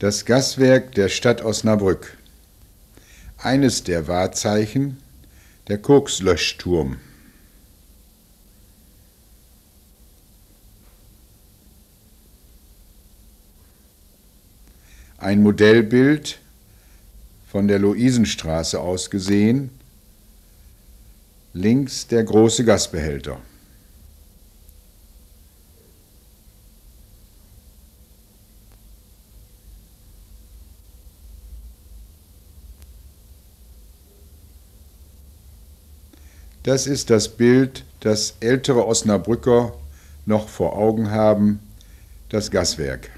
Das Gaswerk der Stadt Osnabrück. Eines der Wahrzeichen der Kokslöschturm. Ein Modellbild von der Luisenstraße aus gesehen, links der große Gasbehälter. Das ist das Bild, das ältere Osnabrücker noch vor Augen haben, das Gaswerk.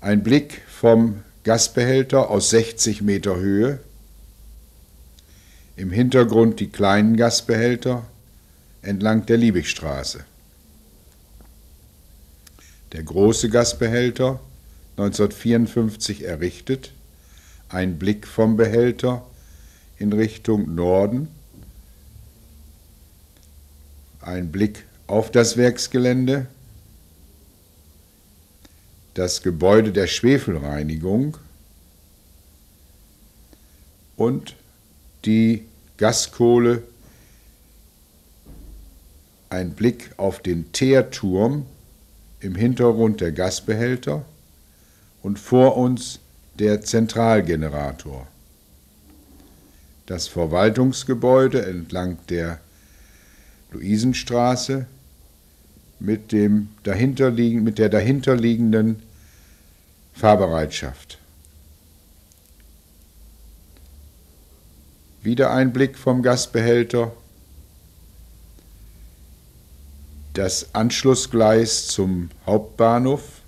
Ein Blick vom Gasbehälter aus 60 Meter Höhe, im Hintergrund die kleinen Gasbehälter entlang der Liebigstraße. Der große Gasbehälter, 1954 errichtet, ein Blick vom Behälter in Richtung Norden, ein Blick auf das Werksgelände, das Gebäude der Schwefelreinigung. Und die Gaskohle, ein Blick auf den Teerturm im Hintergrund der Gasbehälter. Und vor uns der Zentralgenerator das Verwaltungsgebäude entlang der Luisenstraße mit, dem dahinterliegen, mit der dahinterliegenden Fahrbereitschaft. Wieder ein Blick vom Gasbehälter. Das Anschlussgleis zum Hauptbahnhof.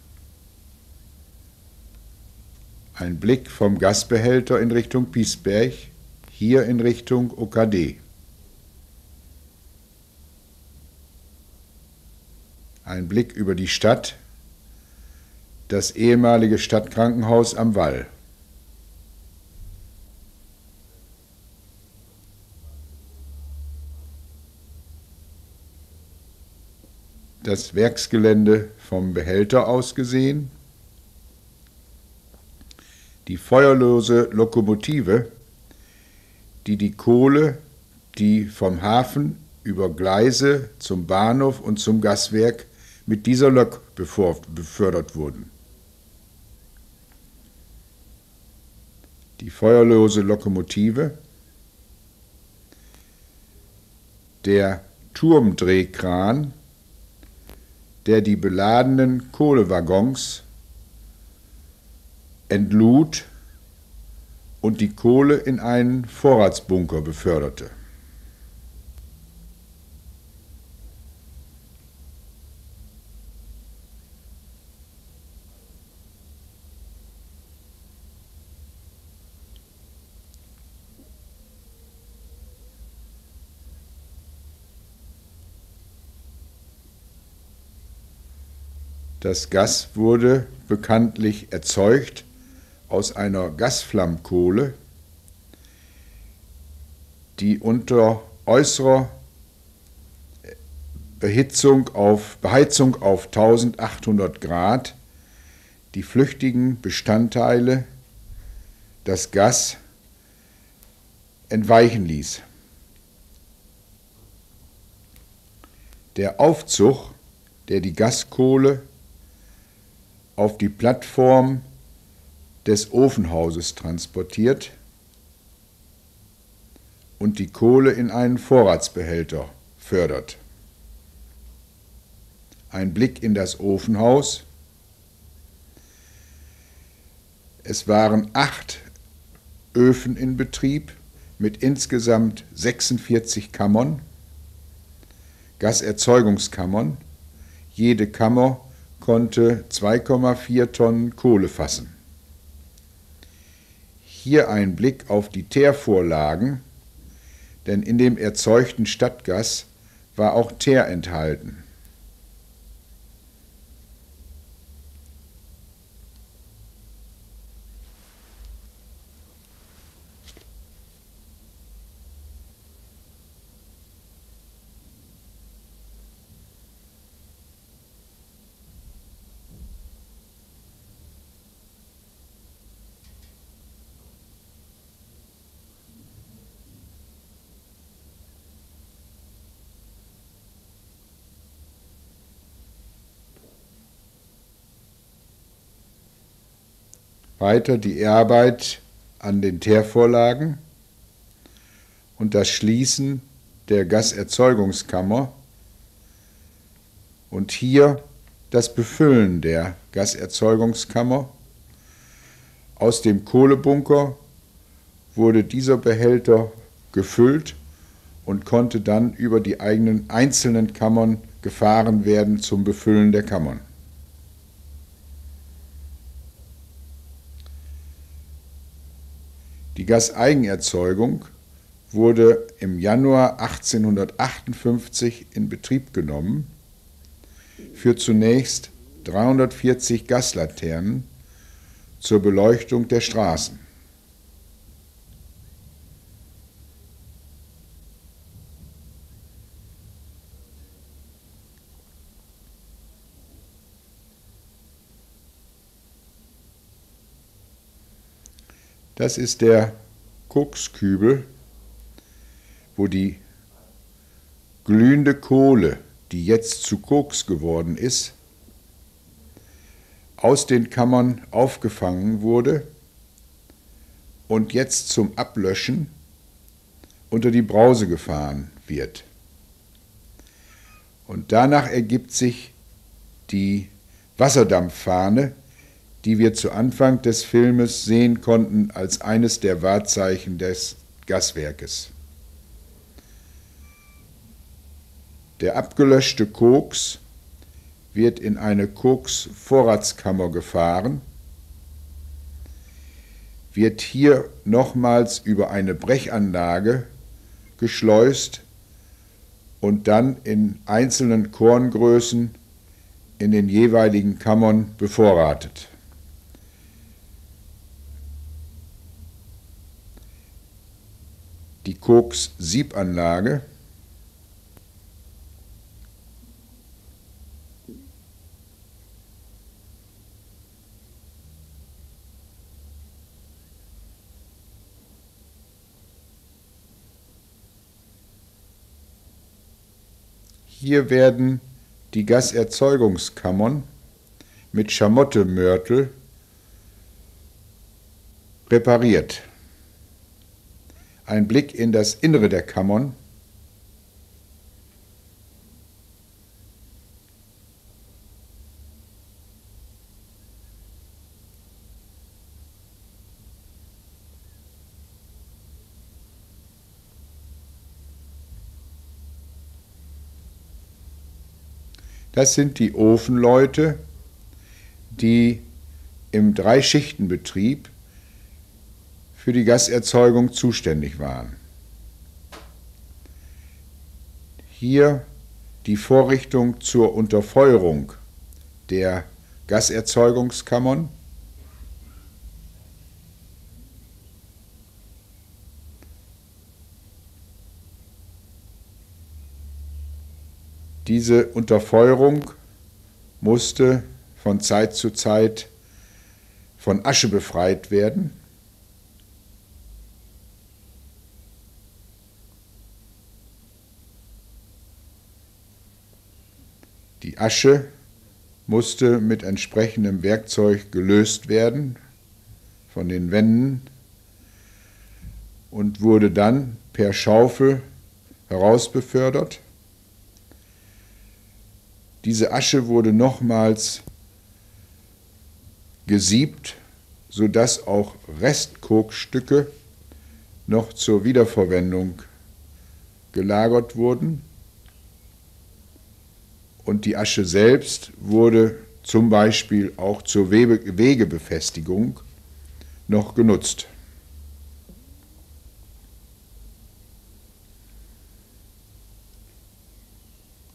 Ein Blick vom Gasbehälter in Richtung Piesberg hier in Richtung OKD. Ein Blick über die Stadt, das ehemalige Stadtkrankenhaus am Wall. Das Werksgelände vom Behälter aus gesehen, die feuerlose Lokomotive die die Kohle, die vom Hafen über Gleise zum Bahnhof und zum Gaswerk mit dieser Lok befördert wurden. Die feuerlose Lokomotive, der Turmdrehkran, der die beladenen Kohlewaggons entlud und die Kohle in einen Vorratsbunker beförderte. Das Gas wurde bekanntlich erzeugt aus einer Gasflammkohle, die unter äußerer Behitzung auf, Beheizung auf 1800 Grad die flüchtigen Bestandteile, das Gas, entweichen ließ. Der Aufzug, der die Gaskohle auf die Plattform des Ofenhauses transportiert und die Kohle in einen Vorratsbehälter fördert. Ein Blick in das Ofenhaus. Es waren acht Öfen in Betrieb mit insgesamt 46 Kammern, Gaserzeugungskammern. Jede Kammer konnte 2,4 Tonnen Kohle fassen. Hier ein Blick auf die Teervorlagen, denn in dem erzeugten Stadtgas war auch Teer enthalten. Weiter die Arbeit an den Teervorlagen und das Schließen der Gaserzeugungskammer und hier das Befüllen der Gaserzeugungskammer. Aus dem Kohlebunker wurde dieser Behälter gefüllt und konnte dann über die eigenen einzelnen Kammern gefahren werden zum Befüllen der Kammern. Gaseigenerzeugung wurde im Januar 1858 in Betrieb genommen für zunächst 340 Gaslaternen zur Beleuchtung der Straßen. Das ist der Kokskübel, wo die glühende Kohle, die jetzt zu Koks geworden ist, aus den Kammern aufgefangen wurde und jetzt zum Ablöschen unter die Brause gefahren wird. Und danach ergibt sich die Wasserdampffahne, die wir zu Anfang des Filmes sehen konnten als eines der Wahrzeichen des Gaswerkes. Der abgelöschte Koks wird in eine Koks-Vorratskammer gefahren, wird hier nochmals über eine Brechanlage geschleust und dann in einzelnen Korngrößen in den jeweiligen Kammern bevorratet. Die Koks-Siebanlage. Hier werden die Gaserzeugungskammern mit Schamottemörtel repariert ein Blick in das Innere der Kammern. Das sind die Ofenleute, die im Dreischichtenbetrieb für die Gaserzeugung zuständig waren. Hier die Vorrichtung zur Unterfeuerung der Gaserzeugungskammern. Diese Unterfeuerung musste von Zeit zu Zeit von Asche befreit werden Die Asche musste mit entsprechendem Werkzeug gelöst werden von den Wänden und wurde dann per Schaufel herausbefördert. Diese Asche wurde nochmals gesiebt, sodass auch Restkokstücke noch zur Wiederverwendung gelagert wurden und die Asche selbst wurde zum Beispiel auch zur Wegebefestigung noch genutzt.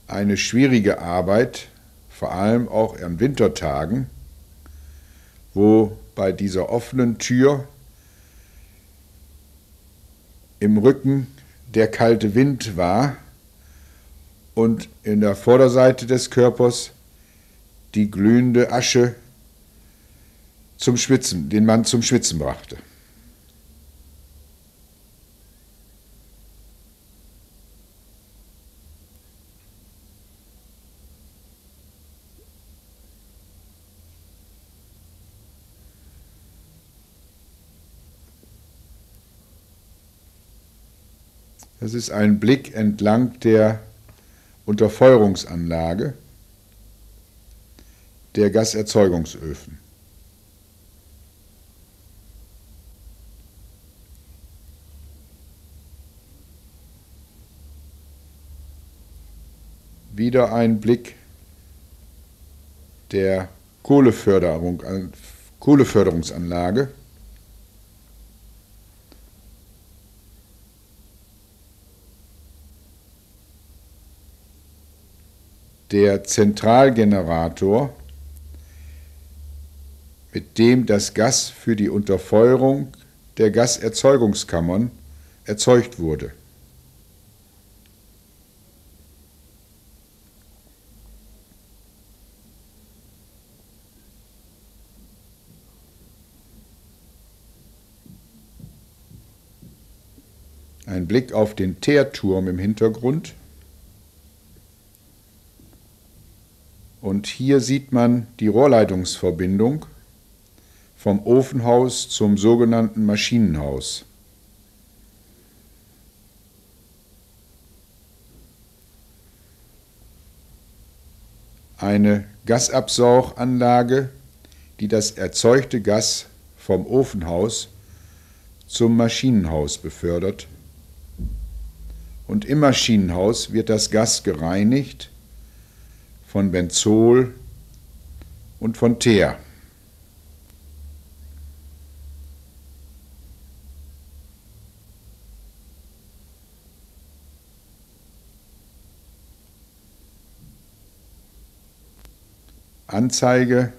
Eine schwierige Arbeit, vor allem auch an Wintertagen, wo bei dieser offenen Tür im Rücken der kalte Wind war und in der Vorderseite des Körpers die glühende Asche zum Schwitzen, den Mann zum Schwitzen brachte. Das ist ein Blick entlang der Unterfeuerungsanlage der Gaserzeugungsöfen. Wieder ein Blick der Kohleförderung, Kohleförderungsanlage. Der Zentralgenerator, mit dem das Gas für die Unterfeuerung der Gaserzeugungskammern erzeugt wurde. Ein Blick auf den Teerturm im Hintergrund. Und hier sieht man die Rohrleitungsverbindung vom Ofenhaus zum sogenannten Maschinenhaus. Eine Gasabsauganlage, die das erzeugte Gas vom Ofenhaus zum Maschinenhaus befördert und im Maschinenhaus wird das Gas gereinigt von Benzol und von Teer. Anzeige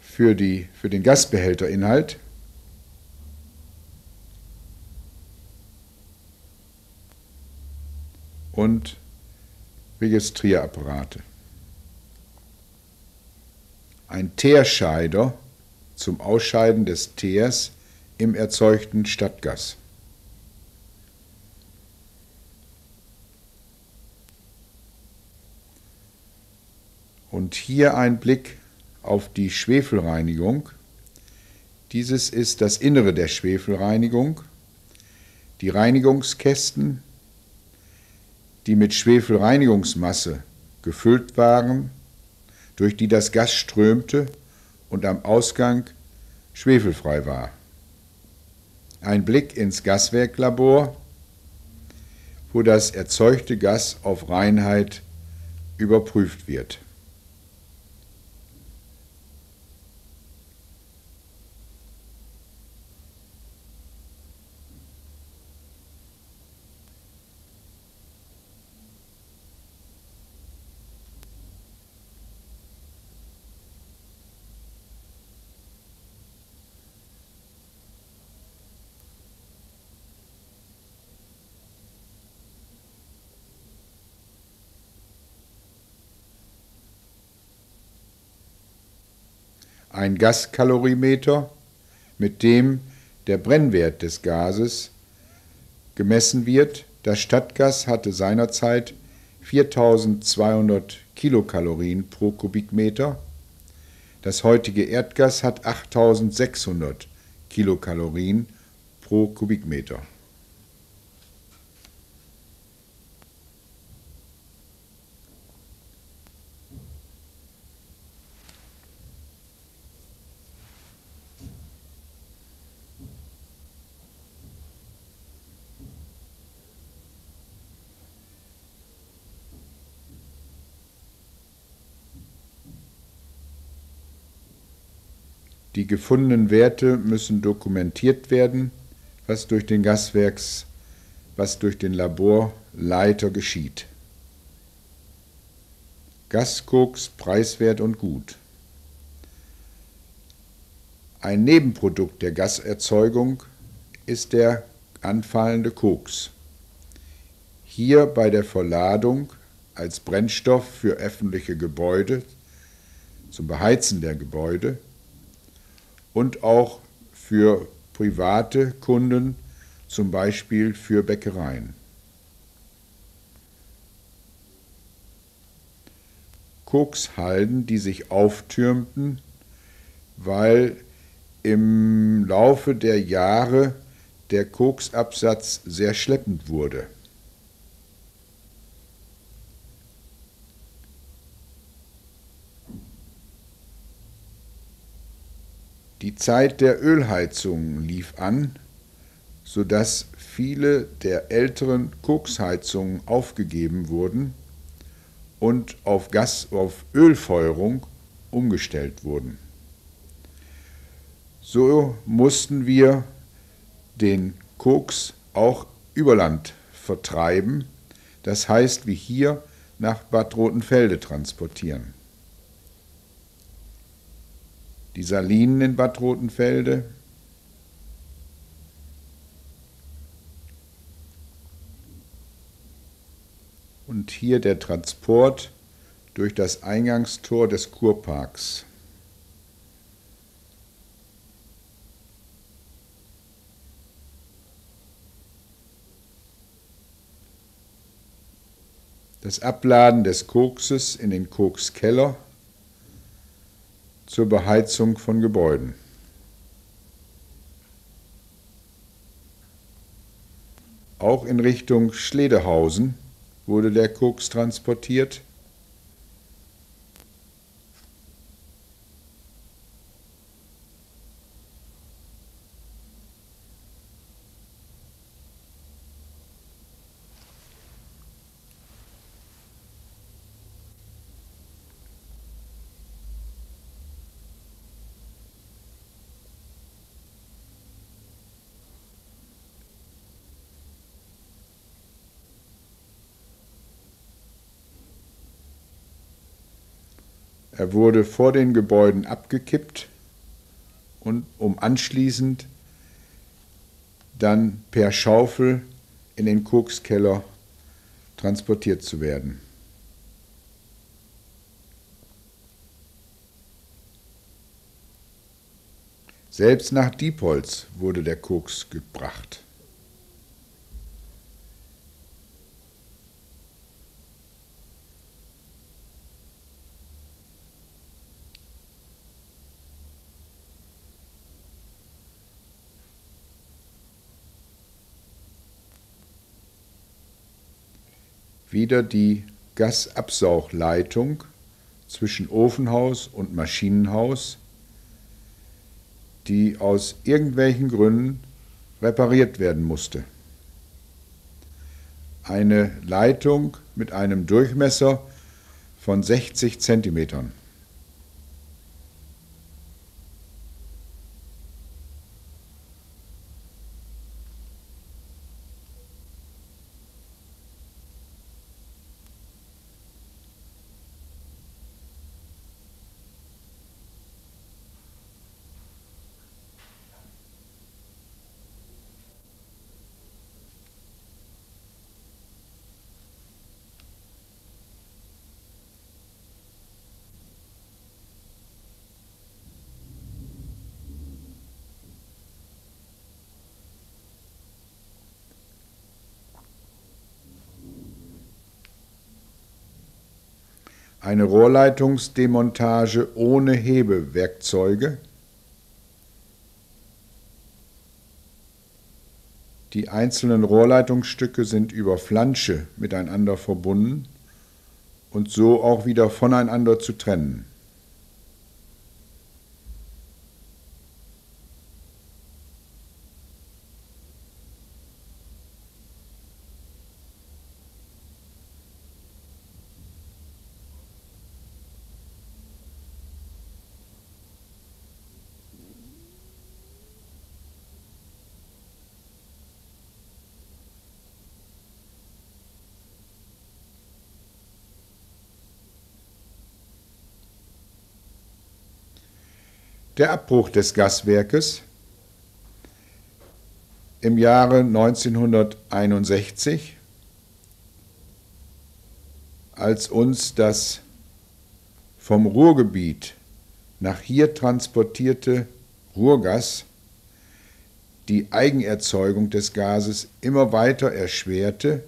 für, die, für den Gasbehälterinhalt und Registrierapparate. Ein Teerscheider zum Ausscheiden des Teers im erzeugten Stadtgas. Und hier ein Blick auf die Schwefelreinigung. Dieses ist das Innere der Schwefelreinigung. Die Reinigungskästen die mit Schwefelreinigungsmasse gefüllt waren, durch die das Gas strömte und am Ausgang schwefelfrei war. Ein Blick ins Gaswerklabor, wo das erzeugte Gas auf Reinheit überprüft wird. Ein Gaskalorimeter, mit dem der Brennwert des Gases gemessen wird. Das Stadtgas hatte seinerzeit 4200 Kilokalorien pro Kubikmeter. Das heutige Erdgas hat 8600 Kilokalorien pro Kubikmeter. Die gefundenen Werte müssen dokumentiert werden, was durch den Gaswerks, was durch den Laborleiter geschieht. Gaskoks preiswert und gut. Ein Nebenprodukt der Gaserzeugung ist der anfallende Koks. Hier bei der Verladung als Brennstoff für öffentliche Gebäude, zum Beheizen der Gebäude, und auch für private Kunden, zum Beispiel für Bäckereien. Kokshalden, die sich auftürmten, weil im Laufe der Jahre der Koksabsatz sehr schleppend wurde. Die Zeit der Ölheizungen lief an, sodass viele der älteren Koksheizungen aufgegeben wurden und auf Gas auf Ölfeuerung umgestellt wurden. So mussten wir den Koks auch über Land vertreiben, das heißt wie hier nach Bad Rotenfelde transportieren. Die Salinen in Bad Rotenfelde und hier der Transport durch das Eingangstor des Kurparks. Das Abladen des Kokses in den Kokskeller zur Beheizung von Gebäuden. Auch in Richtung Schledehausen wurde der Koks transportiert. Er wurde vor den Gebäuden abgekippt und um anschließend dann per Schaufel in den Kokskeller transportiert zu werden. Selbst nach Diepholz wurde der Koks gebracht. Wieder die Gasabsaugleitung zwischen Ofenhaus und Maschinenhaus, die aus irgendwelchen Gründen repariert werden musste. Eine Leitung mit einem Durchmesser von 60 Zentimetern. Eine Rohrleitungsdemontage ohne Hebewerkzeuge, Die einzelnen Rohrleitungsstücke sind über Flansche miteinander verbunden und so auch wieder voneinander zu trennen. Der Abbruch des Gaswerkes im Jahre 1961, als uns das vom Ruhrgebiet nach hier transportierte Ruhrgas die Eigenerzeugung des Gases immer weiter erschwerte,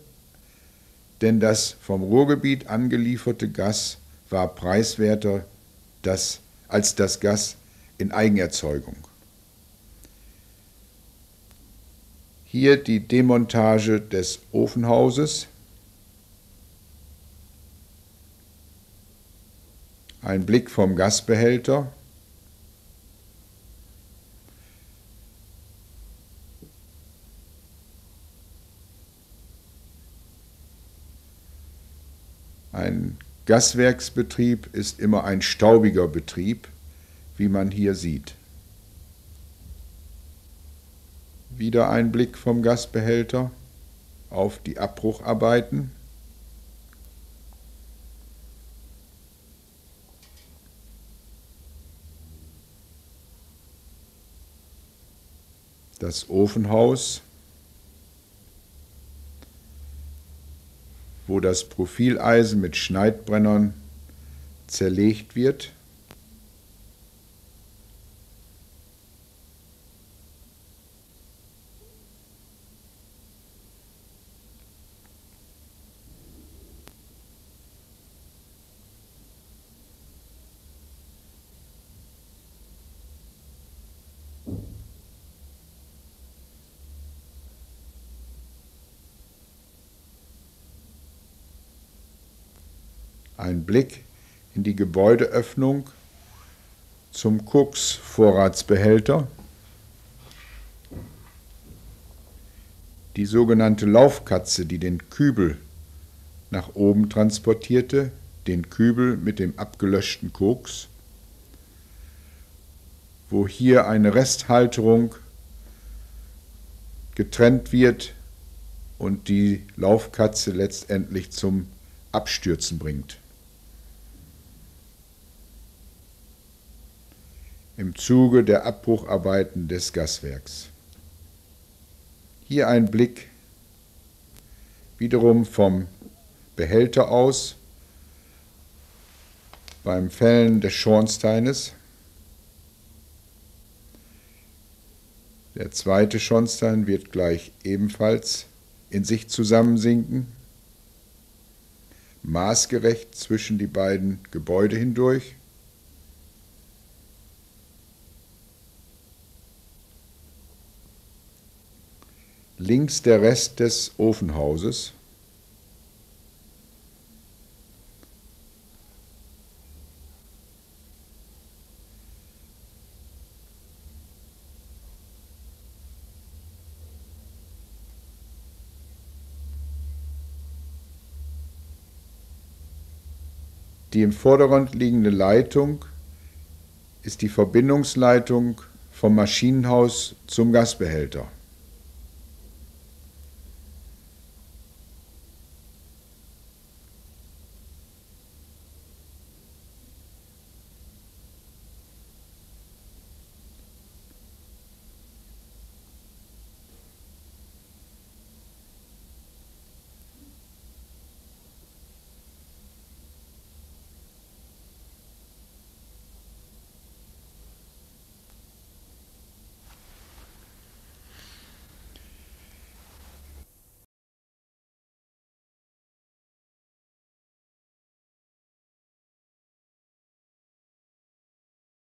denn das vom Ruhrgebiet angelieferte Gas war preiswerter als das Gas in Eigenerzeugung. Hier die Demontage des Ofenhauses. Ein Blick vom Gasbehälter. Ein Gaswerksbetrieb ist immer ein staubiger Betrieb, wie man hier sieht. Wieder ein Blick vom Gasbehälter auf die Abbrucharbeiten. Das Ofenhaus, wo das Profileisen mit Schneidbrennern zerlegt wird. ein Blick in die Gebäudeöffnung zum Koks-Vorratsbehälter. Die sogenannte Laufkatze, die den Kübel nach oben transportierte, den Kübel mit dem abgelöschten Koks, wo hier eine Resthalterung getrennt wird und die Laufkatze letztendlich zum Abstürzen bringt. Im Zuge der Abbrucharbeiten des Gaswerks. Hier ein Blick wiederum vom Behälter aus beim Fällen des Schornsteines. Der zweite Schornstein wird gleich ebenfalls in sich zusammensinken, maßgerecht zwischen die beiden Gebäude hindurch. Links der Rest des Ofenhauses. Die im Vordergrund liegende Leitung ist die Verbindungsleitung vom Maschinenhaus zum Gasbehälter.